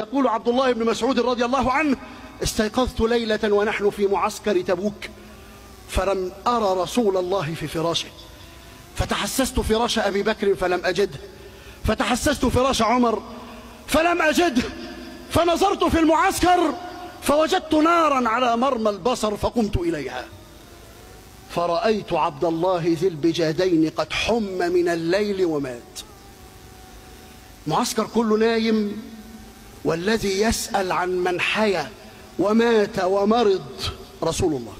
يقول عبد الله بن مسعود رضي الله عنه استيقظت ليلة ونحن في معسكر تبوك فلم أرى رسول الله في فراشه. فتحسست فراش أبي بكر فلم أجده. فتحسست فراش عمر فلم أجده. فنظرت في المعسكر فوجدت نارا على مرمى البصر فقمت إليها. فرأيت عبد الله ذي البجادين قد حم من الليل ومات. معسكر كله نايم والذي يسأل عن من حيا ومات ومرض رسول الله.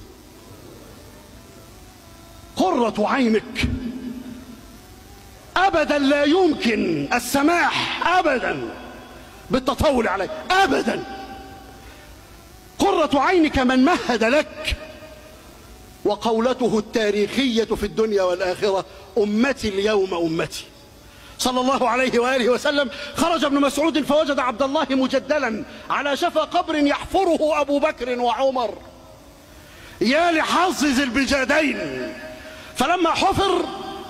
قرة عينك. أبدا لا يمكن السماح أبدا بالتطاول عليك أبدا. قرة عينك من مهد لك. وقولته التاريخية في الدنيا والآخرة أمتي اليوم أمتي. صلى الله عليه وآله وسلم خرج ابن مسعود فوجد عبد الله مجدلا على شفا قبر يحفره أبو بكر وعمر. يا لحظ ذي البجادين. فلما حفر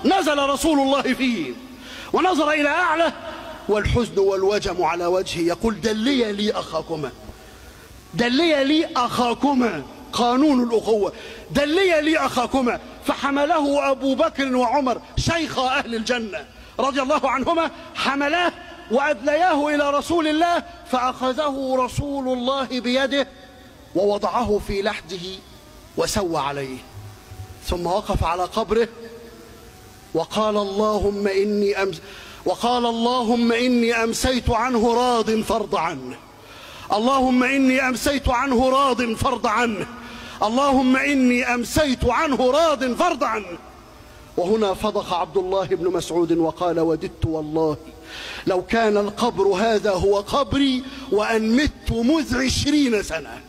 نزل رسول الله فيه ونظر إلى أعلى والحزن والوجم على وجهه يقول دلي لي أخاكما. دلي لي أخاكما. قانون الأخوة. دلي لي أخاكما. فحمله أبو بكر وعمر شيخ أهل الجنة. رضي الله عنهما حملاه وأدلياه إلى رسول الله فأخذه رسول الله بيده ووضعه في لحده وسوى عليه. ثم وقف على قبره وقال اللهم إني أمس وقال اللهم إني أمسيت عنه راض فرض عنه. اللهم إني أمسيت عنه راض فرض عنه. اللهم إني أمسيت عنه راض فرض عنه. وهنا فضح عبد الله بن مسعود وقال وددت والله لو كان القبر هذا هو قبري وأن مت مذ عشرين سنة.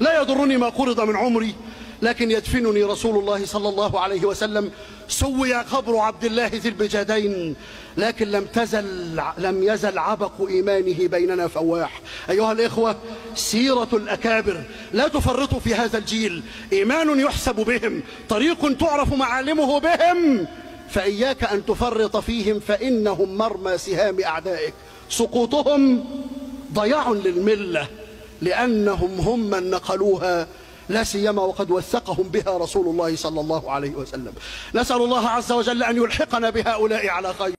لا يضرني ما قرض من عمري لكن يدفنني رسول الله صلى الله عليه وسلم. سوي قبر عبد الله ذي البجادين لكن لم تزل لم يزل عبق إيمانه بيننا فواح. أيها الإخوة سيرة الأكابر لا تفرطوا في هذا الجيل. إيمان يحسب بهم طريق تعرف معالمه بهم. فإياك أن تفرط فيهم فإنهم مرمى سهام أعدائك. سقوطهم ضياع للملة لأنهم هم من نقلوها. لا سيما وقد وثقهم بها رسول الله صلى الله عليه وسلم. نسأل الله عز وجل أن يلحقنا بهؤلاء على خير.